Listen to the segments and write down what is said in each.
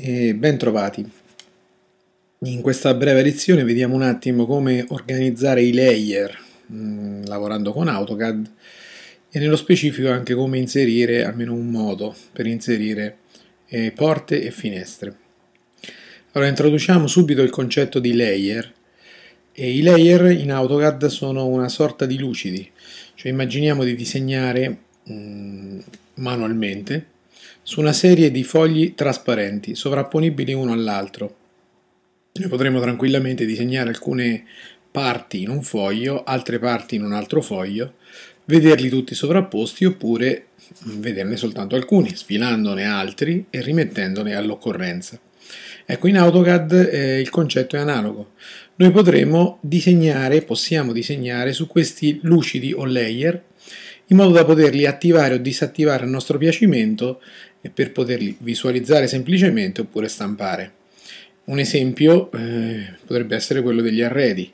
e bentrovati. In questa breve lezione vediamo un attimo come organizzare i layer mh, mm, lavorando con AutoCAD e nello specifico anche come inserire almeno un modo per inserire eh, porte e finestre. Allora introduciamo subito il concetto di layer e i layer in AutoCAD sono una sorta di lucidi, cioè immaginiamo di disegnare mh, mm, manualmente su una serie di fogli trasparenti, sovrapponibili uno all'altro. Noi potremo tranquillamente disegnare alcune parti in un foglio, altre parti in un altro foglio, vederli tutti sovrapposti oppure vederne soltanto alcuni, sfilandone altri e rimettendone all'occorrenza. Ecco, in AutoCAD eh, il concetto è analogo. Noi potremo disegnare, possiamo disegnare su questi lucidi o layer in modo da poterli attivare o disattivare a nostro piacimento e per poterli visualizzare semplicemente oppure stampare. Un esempio eh, potrebbe essere quello degli arredi.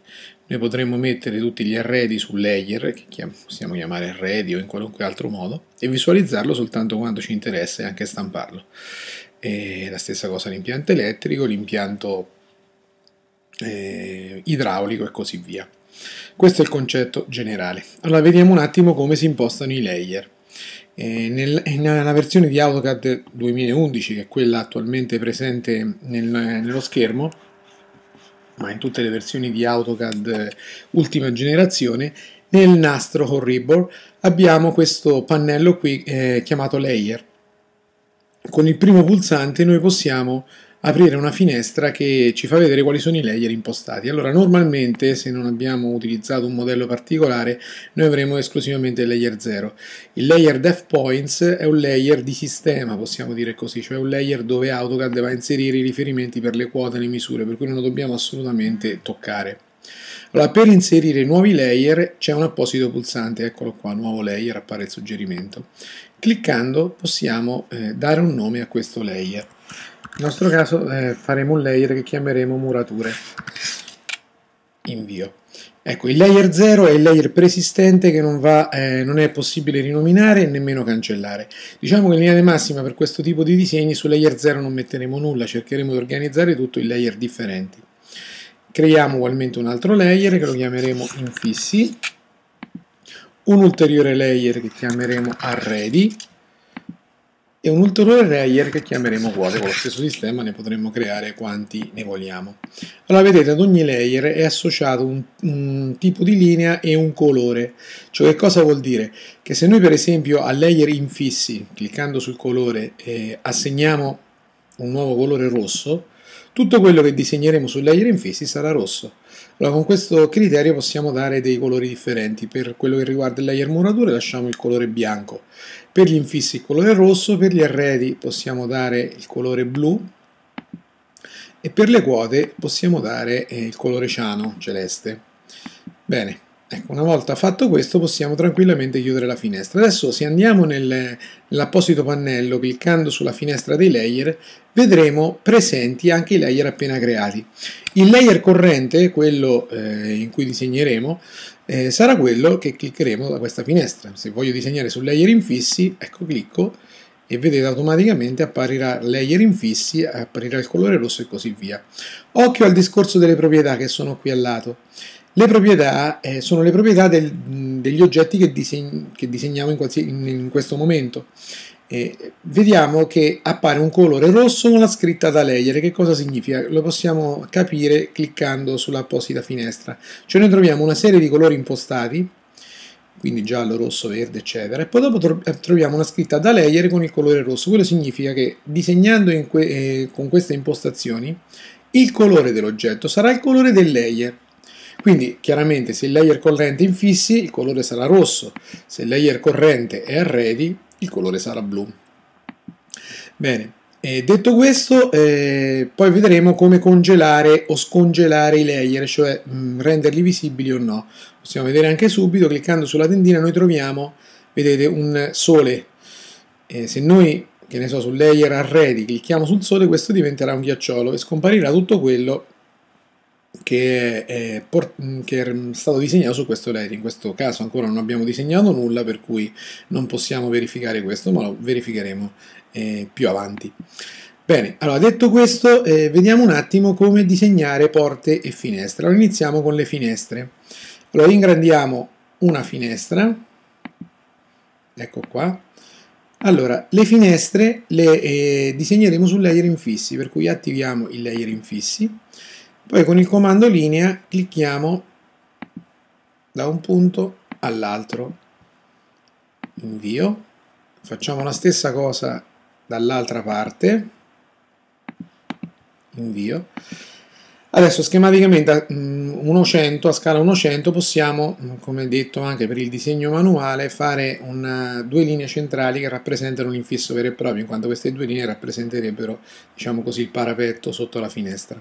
Noi potremmo mettere tutti gli arredi su layer, che possiamo chiamare arredi o in qualunque altro modo, e visualizzarlo soltanto quando ci interessa e anche stamparlo. E la stessa cosa l'impianto elettrico, l'impianto eh, idraulico e così via. Questo è il concetto generale. Allora vediamo un attimo come si impostano i layer. Eh, nel, nella versione di AutoCAD 2011, che è quella attualmente presente nel, nello schermo, ma in tutte le versioni di AutoCAD ultima generazione, nel nastro con Ribbor abbiamo questo pannello qui eh, chiamato Layer. Con il primo pulsante noi possiamo aprire una finestra che ci fa vedere quali sono i layer impostati. Allora normalmente se non abbiamo utilizzato un modello particolare noi avremo esclusivamente il layer 0. Il layer depth points è un layer di sistema possiamo dire così, cioè un layer dove AutoCAD va a inserire i riferimenti per le quote e le misure per cui non lo dobbiamo assolutamente toccare. Allora, per inserire nuovi layer c'è un apposito pulsante, eccolo qua, nuovo layer, appare il suggerimento. Cliccando possiamo eh, dare un nome a questo layer. Nel nostro caso eh, faremo un layer che chiameremo murature. Invio. Ecco, il layer 0 è il layer preesistente che non, va, eh, non è possibile rinominare e nemmeno cancellare. Diciamo che in linea di massima per questo tipo di disegni su layer 0 non metteremo nulla, cercheremo di organizzare tutto in layer differenti. Creiamo ugualmente un altro layer che lo chiameremo infissi, un ulteriore layer che chiameremo arredi, e un ulteriore layer che chiameremo quote. Con lo stesso sistema ne potremmo creare quanti ne vogliamo. Allora vedete ad ogni layer è associato un, un tipo di linea e un colore. Cioè che cosa vuol dire? Che se noi per esempio a layer infissi, cliccando sul colore, eh, assegniamo un nuovo colore rosso, tutto quello che disegneremo sul layer infissi sarà rosso. Allora, con questo criterio possiamo dare dei colori differenti. Per quello che riguarda il layer murature lasciamo il colore bianco, per gli infissi il colore rosso, per gli arredi possiamo dare il colore blu e per le quote possiamo dare eh, il colore ciano, celeste. Bene, Ecco, una volta fatto questo possiamo tranquillamente chiudere la finestra. Adesso se andiamo nel, nell'apposito pannello cliccando sulla finestra dei layer vedremo presenti anche i layer appena creati. Il layer corrente, quello eh, in cui disegneremo, eh, sarà quello che cliccheremo da questa finestra. Se voglio disegnare sul layer infissi, ecco clicco e vedete automaticamente apparirà layer infissi, apparirà il colore rosso e così via. Occhio al discorso delle proprietà che sono qui al lato. Le proprietà eh, sono le proprietà del, degli oggetti che, diseg che disegniamo in, in, in, questo momento. Eh, vediamo che appare un colore rosso con la scritta da layer. Che cosa significa? Lo possiamo capire cliccando sull'apposita finestra. Cioè noi troviamo una serie di colori impostati, quindi giallo, rosso, verde, eccetera, e poi dopo eh, troviamo una scritta da layer con il colore rosso. Quello significa che disegnando que eh, con queste impostazioni il colore dell'oggetto sarà il colore del layer. Quindi chiaramente se il layer corrente è infissi il colore sarà rosso, se il layer corrente è arredi il colore sarà blu. Bene, e detto questo eh, poi vedremo come congelare o scongelare i layer, cioè mh, mm, renderli visibili o no. Possiamo vedere anche subito, cliccando sulla tendina noi troviamo, vedete, un sole. Eh, se noi, che ne so, sul layer arredi clicchiamo sul sole, questo diventerà un ghiacciolo e scomparirà tutto quello che è, che è, stato disegnato su questo layer. In questo caso ancora non abbiamo disegnato nulla, per cui non possiamo verificare questo, ma lo verificheremo eh, più avanti. Bene, allora detto questo, eh, vediamo un attimo come disegnare porte e finestre. Allora iniziamo con le finestre. Allora ingrandiamo una finestra, ecco qua. Allora, le finestre le eh, disegneremo sul layer infissi, per cui attiviamo il layer infissi, poi con il comando linea clicchiamo da un punto all'altro, invio, facciamo la stessa cosa dall'altra parte, invio. Adesso schematicamente a 100, a scala 100 possiamo, come detto anche per il disegno manuale, fare una, due linee centrali che rappresentano l'infisso vero e proprio, in quanto queste due linee rappresenterebbero, diciamo così, il parapetto sotto la finestra.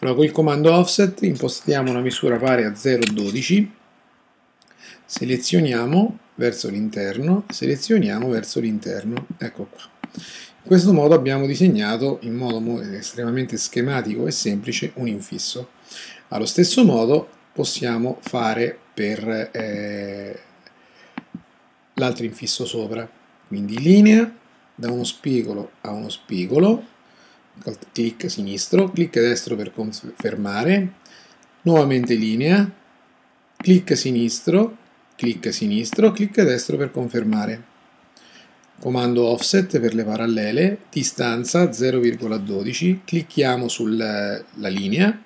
Allora con il comando offset impostiamo una misura pari a 0,12, selezioniamo verso l'interno, selezioniamo verso l'interno, ecco qua. Questo modo abbiamo disegnato in modo estremamente schematico e semplice un infisso. Allo stesso modo possiamo fare per eh, l'altro infisso sopra, quindi linea da uno spigolo a uno spigolo, clic sinistro, clic destro per confermare, nuovamente linea, clic sinistro, clic sinistro, clic destro per confermare comando offset per le parallele, distanza 0,12, clicchiamo sulla linea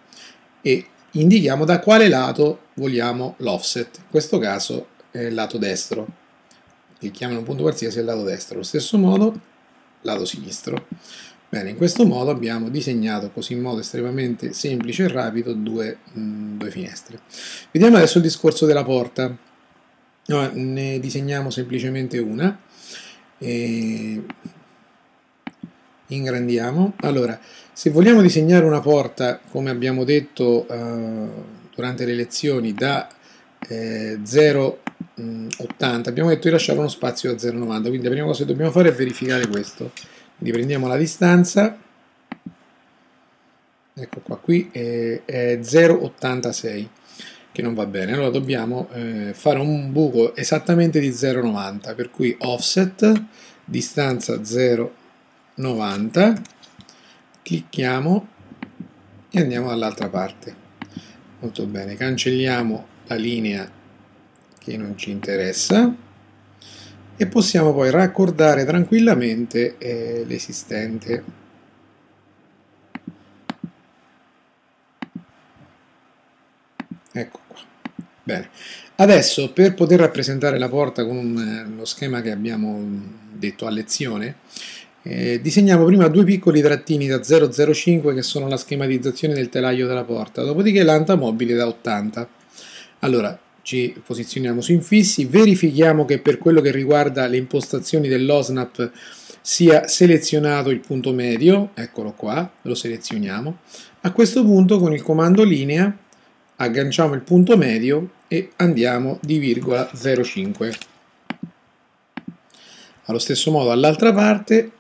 e indichiamo da quale lato vogliamo l'offset, in questo caso è il lato destro, clicchiamo in un punto qualsiasi al lato destro, allo stesso modo lato sinistro. Bene, in questo modo abbiamo disegnato così in modo estremamente semplice e rapido due, mh, mm, due finestre. Vediamo adesso il discorso della porta. No, ne disegniamo semplicemente una e ingrandiamo. Allora, se vogliamo disegnare una porta, come abbiamo detto uh, durante le lezioni, da eh, 0,80, abbiamo detto di lasciare uno spazio da 0,90, quindi la prima cosa che dobbiamo fare è verificare questo. Quindi prendiamo la distanza, ecco qua, qui è, è 0,86 che non va bene, allora dobbiamo eh, fare un buco esattamente di 0,90, per cui offset, distanza 0,90, clicchiamo e andiamo dall'altra parte. Molto bene, cancelliamo la linea che non ci interessa e possiamo poi raccordare tranquillamente eh, l'esistente. Ecco qua. Bene. Adesso per poter rappresentare la porta con eh, lo schema che abbiamo detto a lezione, eh, disegniamo prima due piccoli trattini da 0,05 che sono la schematizzazione del telaio della porta, dopodiché l'anta mobile da 80. Allora, ci posizioniamo su infissi, verifichiamo che per quello che riguarda le impostazioni dell'OSNAP sia selezionato il punto medio, eccolo qua, lo selezioniamo. A questo punto con il comando linea agganciamo il punto medio e andiamo di virgola 0,5. Allo stesso modo all'altra parte,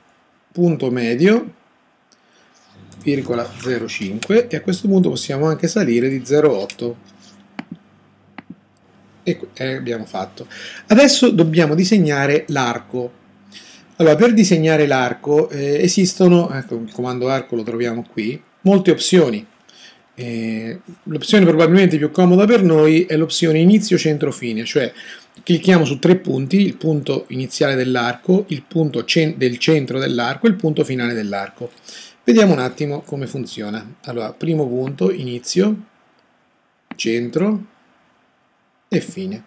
punto medio, virgola 0,5 e a questo punto possiamo anche salire di 0,8 e eh, abbiamo fatto. Adesso dobbiamo disegnare l'arco. Allora, per disegnare l'arco eh, esistono, ecco il comando arco lo troviamo qui, molte opzioni. Eh, l'opzione probabilmente più comoda per noi è l'opzione inizio centro fine, cioè clicchiamo su tre punti, il punto iniziale dell'arco, il punto cen del centro dell'arco e il punto finale dell'arco. Vediamo un attimo come funziona. Allora, primo punto, inizio, centro e fine.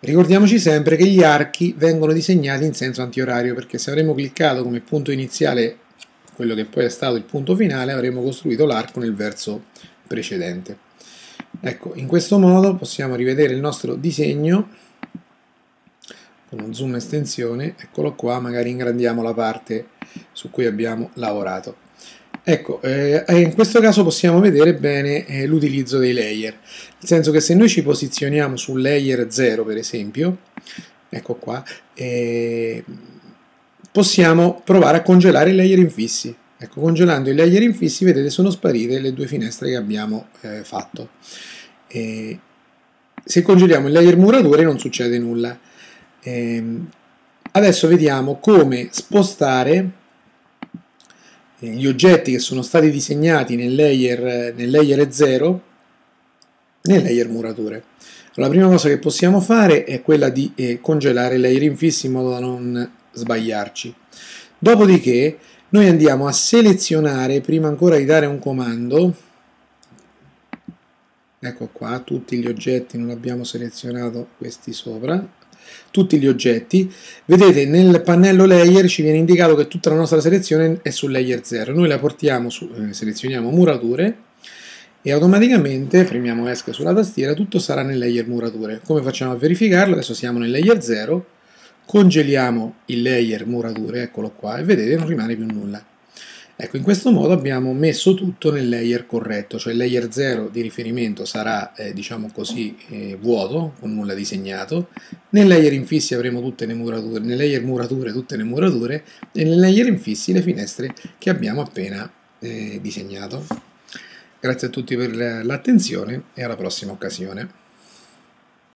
Ricordiamoci sempre che gli archi vengono disegnati in senso antiorario perché se avremmo cliccato come punto iniziale quello che poi è stato il punto finale, avremmo costruito l'arco nel verso precedente. Ecco, in questo modo possiamo rivedere il nostro disegno con uno zoom estensione, eccolo qua, magari ingrandiamo la parte su cui abbiamo lavorato. Ecco, eh, in questo caso possiamo vedere bene eh, l'utilizzo dei layer, nel senso che se noi ci posizioniamo sul layer 0 per esempio, ecco qua, eh, possiamo provare a congelare i layer infissi. Ecco, congelando i layer infissi, vedete, sono sparite le due finestre che abbiamo eh, fatto. E se congeliamo il layer murature non succede nulla. E ehm, adesso vediamo come spostare gli oggetti che sono stati disegnati nel layer, nel layer 0 nel layer murature. La prima cosa che possiamo fare è quella di eh, congelare il layer infissi in modo da non sbagliarci. Dopodiché noi andiamo a selezionare, prima ancora di dare un comando, ecco qua, tutti gli oggetti, non abbiamo selezionato questi sopra, tutti gli oggetti, vedete nel pannello layer ci viene indicato che tutta la nostra selezione è sul layer 0, noi la portiamo su, eh, selezioniamo murature e automaticamente premiamo ESC sulla tastiera, tutto sarà nel layer murature. Come facciamo a verificarlo? Adesso siamo nel layer 0, congeliamo il layer murature, eccolo qua, e vedete non rimane più nulla. Ecco, in questo modo abbiamo messo tutto nel layer corretto, cioè il layer 0 di riferimento sarà, eh, diciamo così, eh, vuoto, con nulla disegnato, nel layer infissi avremo tutte le murature, nel layer murature tutte le murature, e nel layer infissi le finestre che abbiamo appena eh, disegnato. Grazie a tutti per l'attenzione e alla prossima occasione.